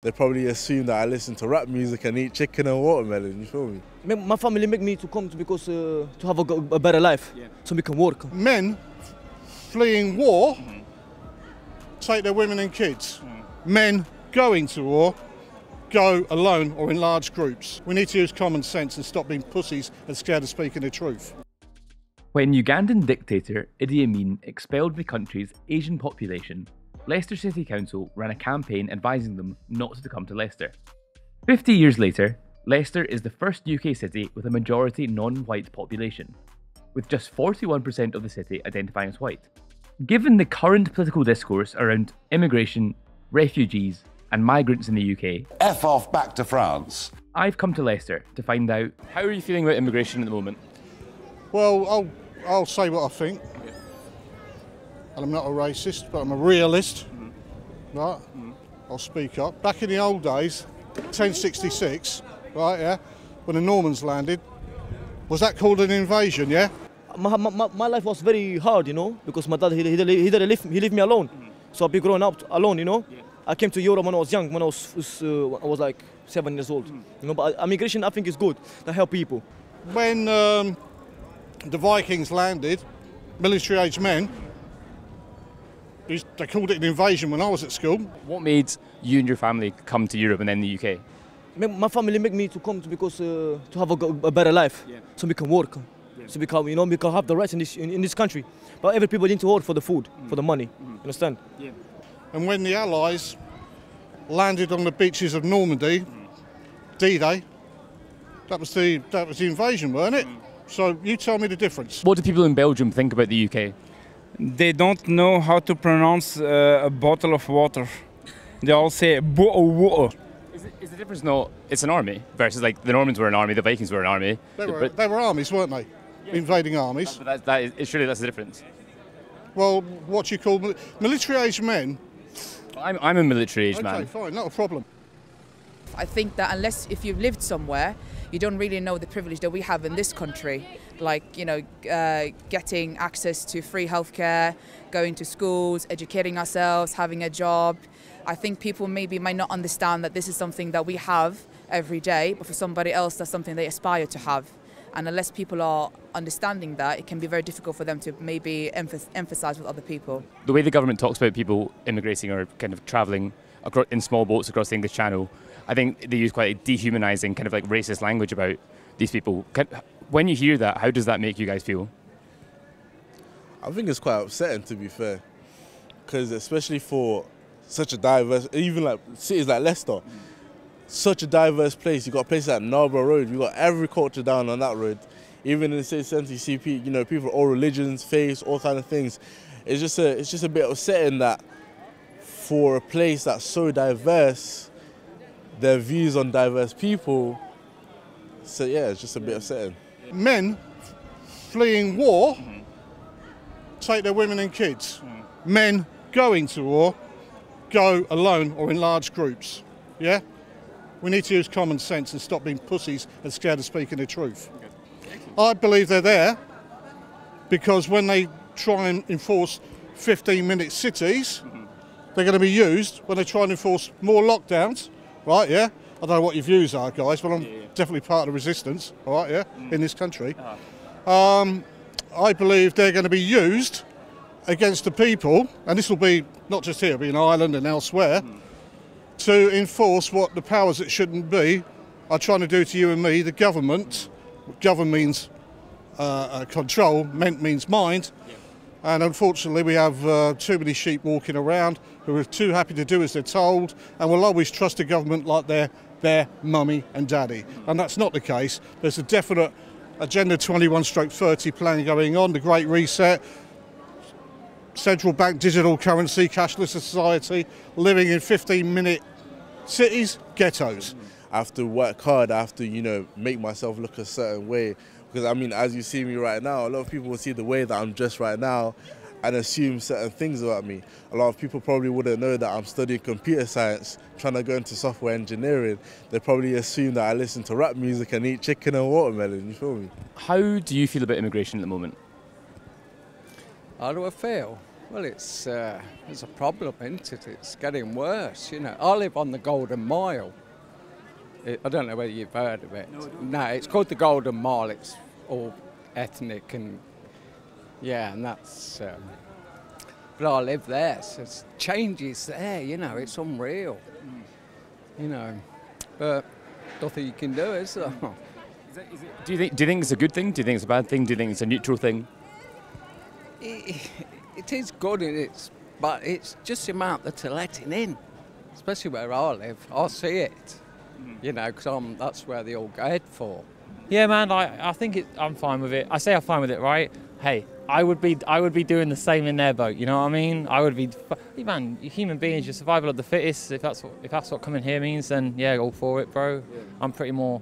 They probably assume that I listen to rap music and eat chicken and watermelon. You feel me? My family make me to come to because uh, to have a, a better life, so we can work. Men fleeing war take their women and kids. Men going to war go alone or in large groups. We need to use common sense and stop being pussies and scared of speaking the truth. When Ugandan dictator Idi Amin expelled the country's Asian population, Leicester City Council ran a campaign advising them not to come to Leicester. 50 years later, Leicester is the first UK city with a majority non white population, with just 41% of the city identifying as white. Given the current political discourse around immigration, refugees, and migrants in the UK, F off back to France. I've come to Leicester to find out how are you feeling about immigration at the moment? Well, I'll, I'll say what I think. And I'm not a racist, but I'm a realist. Right? I'll speak up. Back in the old days, 1066, right, yeah, when the Normans landed, was that called an invasion, yeah? My, my, my- my life was very hard, you know, because my dad he, he, didn't- he didn't leave he left me alone, so I've been growing up alone, you know. I came to Europe when I was young, when I was, was uh, I was like seven years old, you know. But immigration I think is good to help people. When um, the Vikings landed, military aged men, these- they called it an invasion when I was at school. What made you and your family come to Europe and then the UK? My family make me to come to because uh, to have a, a better life, so we can work, so we can you know we can have the rights in this in, in this country. But every people need to work for the food, mm. for the money. Mm. Understand? Yeah. And when the Allies landed on the beaches of Normandy, mm. D-Day, that was the that was the invasion, weren't it? So you tell me the difference. What do people in Belgium think about the UK? They don't know how to pronounce uh, a bottle of water. They all say water, water. Is, it, is the difference not it's an army versus like the Normans were an army, the Vikings were an army? They were, but, they were armies, weren't they? Invading armies. but that, that is, surely that's the difference. Well, what do you call military-aged men? I'm, I'm a military age Okay, man. fine, not a problem. I think that unless if you've lived somewhere, you don't really know the privilege that we have in this country, like you know, uh, getting access to free healthcare, going to schools, educating ourselves, having a job. I think people maybe might not understand that this is something that we have every day, but for somebody else, that's something they aspire to have. And unless people are understanding that, it can be very difficult for them to maybe emph- emphasize with other people. The way the government talks about people immigrating or kind of travelling across, in small boats across the English Channel, I think they use quite a dehumanising, kind of like racist language about these people. Can, when you hear that, how does that make you guys feel? I think it's quite upsetting to be fair, because especially for such a diverse, even like cities like Leicester, such a diverse place. You got places like Narborough Road. You got every culture down on that road. Even in the city centre, you see people, you know, people of all religions, faiths, all kind of things. It's just a, it's just a bit upsetting that for a place that's so diverse, their views on diverse people. So yeah, it's just a bit upsetting. Men fleeing war take their women and kids. Men going to war go alone or in large groups. Yeah? We need to use common sense and stop being pussies and scared of speaking the truth. I believe they're there because when they try and enforce 15 minute cities, they're going to be used when they try and enforce more lockdowns, right? Yeah? I don't know what your views are, guys, but I'm definitely part of the resistance, all right? Yeah? In this country. Um, I believe they're going to be used against the people, and this will be not just here, but in Ireland and elsewhere, to enforce what the powers that shouldn't be are trying to do to you and me. The government, govern means uh, uh, control, meant means mind, and unfortunately we have uh, too many sheep walking around who are too happy to do as they're told, and will always trust the government like they're their mummy and daddy. And that's not the case. There's a definite Agenda 21 stroke 30 plan going on, the Great Reset, central bank digital currency, cashless society, living in 15 minute cities, ghettos. I have to work hard. I have to, you know, make myself look a certain way. Because I mean, as you see me right now, a lot of people will see the way that I'm dressed right now and assume certain things about me. A lot of people probably wouldn't know that I'm studying computer science, trying to go into software engineering. They probably assume that I listen to rap music and eat chicken and watermelon. You feel me? How do you feel about immigration at the moment? How do I feel? Well, it's uh, it's a problem, isn't it? It's getting worse. You know, I live on the Golden Mile. It, I don't know whether you've heard of it. No, it's called the Golden Mile. It's all ethnic and yeah, and that's. Um, but I live there, so it's changes there. You know, it's unreal. You know, but nothing you can do, is there? Do you think? Do you think it's a good thing? Do you think it's a bad thing? Do you think it's a neutral thing? it, it is good and it's but it's just the amount that are letting in especially where I live I see it Mm-hmm. you know because I'm that's where they all go for Yeah, man. I, I think it, I'm fine with it. I say I'm fine with it, right? Hey, I would be I would be doing the same in their boat. You know what I mean? I would be, man. Human beings, your survival of the fittest. If that's what if that's what coming here means, then yeah, all for it, bro. I'm pretty more.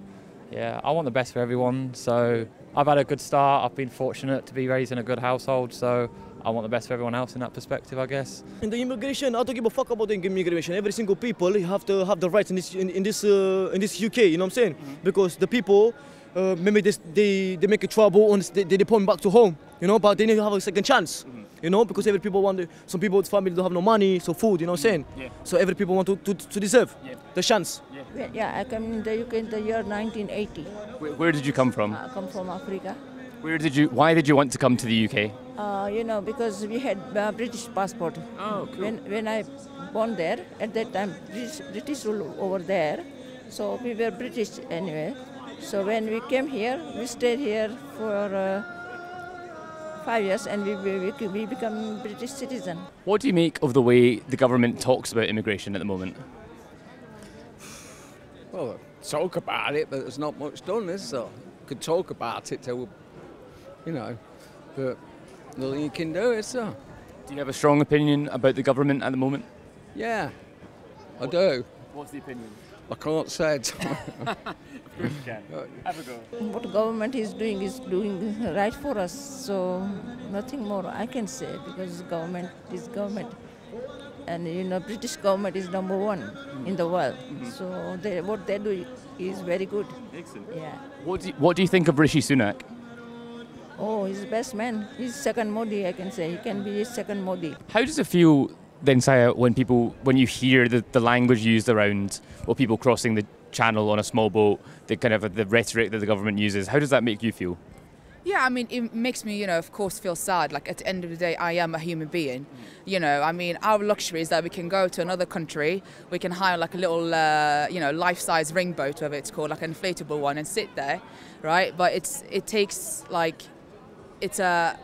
Yeah, I want the best for everyone. So I've had a good start. I've been fortunate to be raised in a good household. So I want the best for everyone else in that perspective, I guess. In the immigration, I don't give a fuck about the immigration. Every single people have to have the rights in this in, in this uh, in this UK. You know what I'm saying? Because the people. Uh, maybe they, they, they make a trouble and they, they deport back to home, you know, but they need to have a second chance, you know, because every people want, to, some people's family don't have no money, so food, you know what I'm saying? Yeah. So every people want to, to, to deserve the chance. Well, Yeah, I came in the UK in the year 1980. Where, where did you come from? I come from Africa. Where did you? Why did you want to come to the UK? Uh, you know, because we had uh, British passport. Oh, When when I born there, at that time British, British rule over there, so we were British anyway. So when we came here, we stayed here for uh, five years, and we we, we we become British citizen. What do you make of the way the government talks about immigration at the moment? well talk about it but there's not much done is there could talk about it till you know but nothing you can do is there uh, Do you have a strong opinion about the government at the moment? yeah I do What's the opinion? I can't say it Have a go. What government is doing is doing right for us. So nothing more I can say because government is government, and you know British government is number one in the world. Mm-hmm. So they, what they do is very good. Excellent. Yeah. What do you, What do you think of Rishi Sunak? Oh, he's the best man. He's second Modi. I can say he can be his second Modi. How does it feel then, Saya, when people when you hear the, the language used around or people crossing the channel on a small boat, the kind of the rhetoric that the government uses? How does that make you feel? Yeah, I mean, it makes me, you know, of course, feel sad. Like at the end of the day, I am a human being. You know, I mean, our luxury is that we can go to another country, we can hire like a little, uh, you know, life-size ring boat, whatever it's called, like an inflatable one, and sit there, right? But it's it takes like, it's a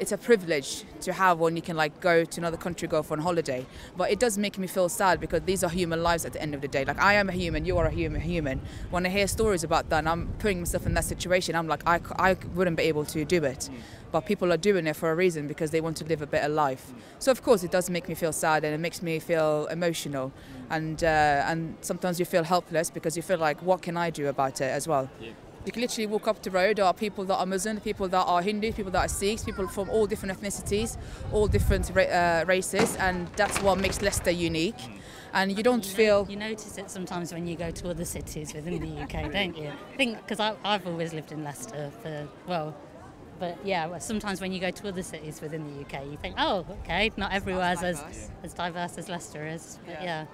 it's a privilege to have when you can like go to another country, go for a holiday. But it does make me feel sad because these are human lives at the end of the day. Like I am a human, you are a human. Human. When I hear stories about that, and I'm putting myself in that situation. I'm like, i, I wouldn't be able to do it. Mm. But people are doing it for a reason because they want to live a better life. Mm. So of course it does make me feel sad and it makes me feel emotional, mm. and uh, and sometimes you feel helpless because you feel like, what can I do about it as well? You can literally walk up the road. There are people that are Muslim, people that are Hindu, people that are Sikhs, people from all different ethnicities, all different ra- uh, races, and that's what makes Leicester unique. And you don't You know- feel You notice it sometimes when you go to other cities within the UK, don't you? I think because I've always lived in Leicester for well, but yeah, sometimes when you go to other cities within the UK, you think, oh, okay, not everywhere's as diverse. as diverse as Leicester is. But yeah.